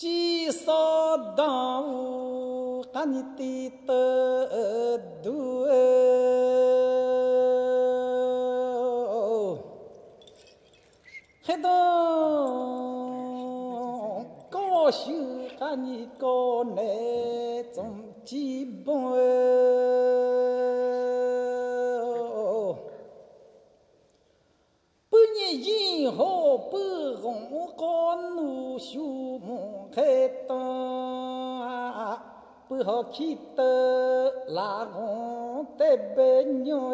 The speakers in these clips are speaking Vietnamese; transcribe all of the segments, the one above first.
鸡少当午，哈尼的得度哎，嘿东高秀哈尼高内总基本百年银河半红高奴秀。Bữa họ khi tơ, là gồng tê bên nhau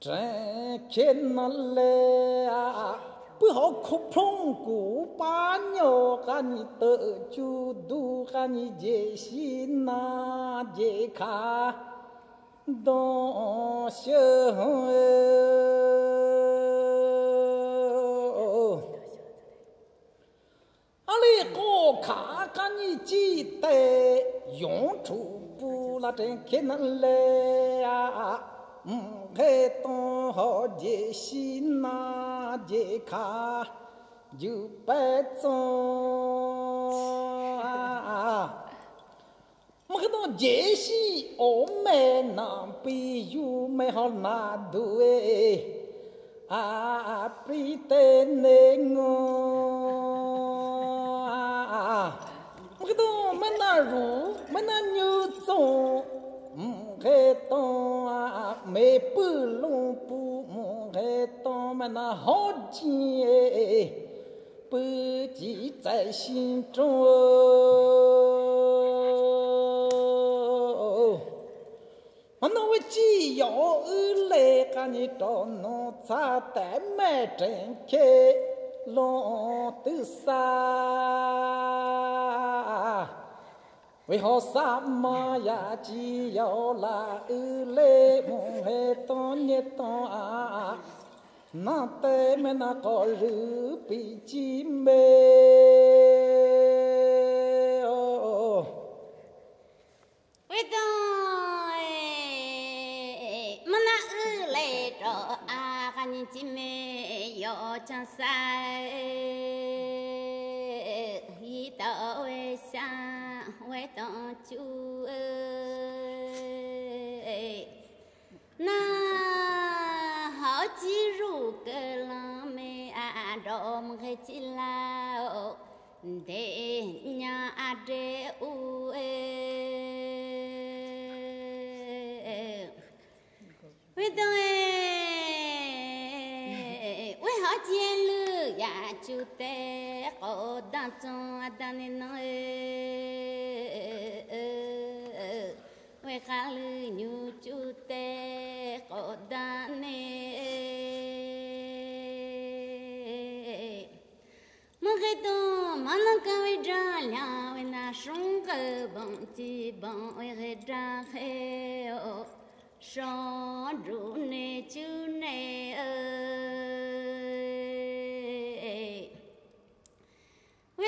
trẻ trên nó lệ à, bữa họ khúc phong cũ ba nhau can tự chú du can dễ xin na dễ 我看看你记得用处不拉真可能来啊，嗯，还懂好杰西哪杰卡就白种啊。我看到杰西，我买那杯又买好那对，啊，杯得那我。没那如没那牛走，嗯，还当啊卖布龙布，嗯，还当么那好金哎，不记在心中哦。我那我既要来，给你找农茶单买真开龙头山。Vì họ sa ma ya chỉ có la ư lê mong hệ to nhẹ to à. Na tê mẹ na có rư bị chi mê. Na ư chẳng sai. Hi tao ê tỏ chú ơi. Na họ chỉ rủ cơ la mê à đồm cái chỉ la để nhà à để u với tôi với họ chia lư ya chú tê có đàn trong đàn nên nói quê khá lư nhu chú tê có đàn mà cái đó mà nó cái với ra là với na sung cái bằng chi bằng với cái ra cái so ru nè chú nè ơi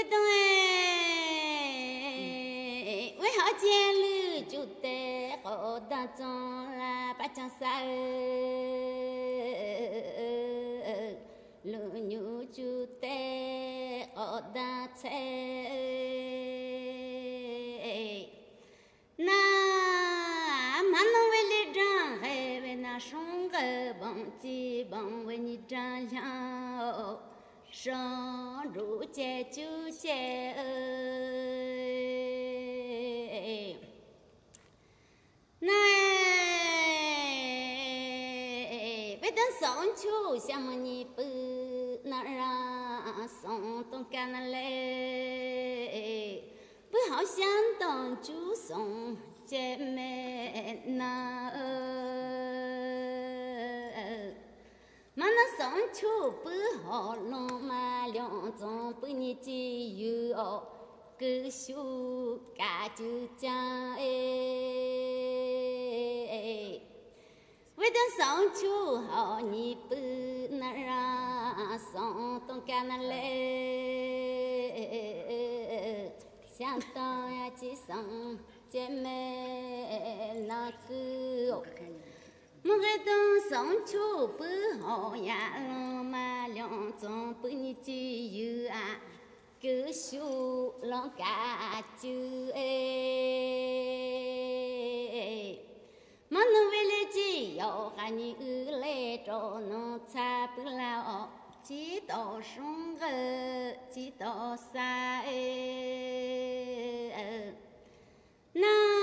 với tôi với họ che lư chú tê có đa cho là ba trăm sa lư nhu chú tê có đa thế na, mà nó về lê trang hệ về na sông cái bằng chi bằng về nhị trang nhau. 生如戒酒戒哎哎哎别送秋香嘛你不那啊送东干那嘞不好想动就送姐妹那。哎秋不好，老马两种不年纪有，狗修家就讲哎，为了上秋好，你不那让上东干那嘞，想当呀，街上姐妹那个。Cứ một cái đông sống chú bự họ ya dạ mà lòng trong bự như chỉ yêu à. Cứ su lòng cả chữ ê. Mà nó về lệ chỉ yêu hà ni ư lệ cho nó cha bự lao. Chỉ tổ sung gơ chỉ tổ sa ê. Na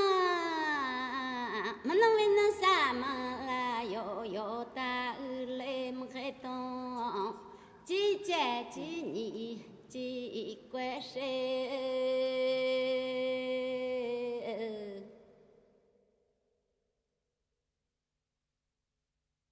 mà nó Chết 过谁